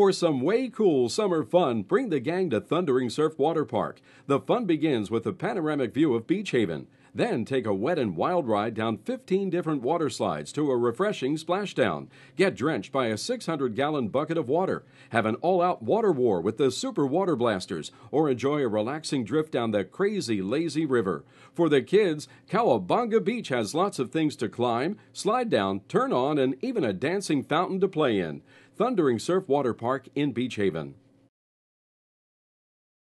For some way cool summer fun, bring the gang to Thundering Surf Water Park. The fun begins with a panoramic view of Beach Haven. Then take a wet and wild ride down 15 different water slides to a refreshing splashdown. Get drenched by a 600 gallon bucket of water. Have an all out water war with the Super Water Blasters, or enjoy a relaxing drift down the crazy, lazy river. For the kids, Kowabunga Beach has lots of things to climb, slide down, turn on, and even a dancing fountain to play in. Thundering Surf Water Park in Beach Haven.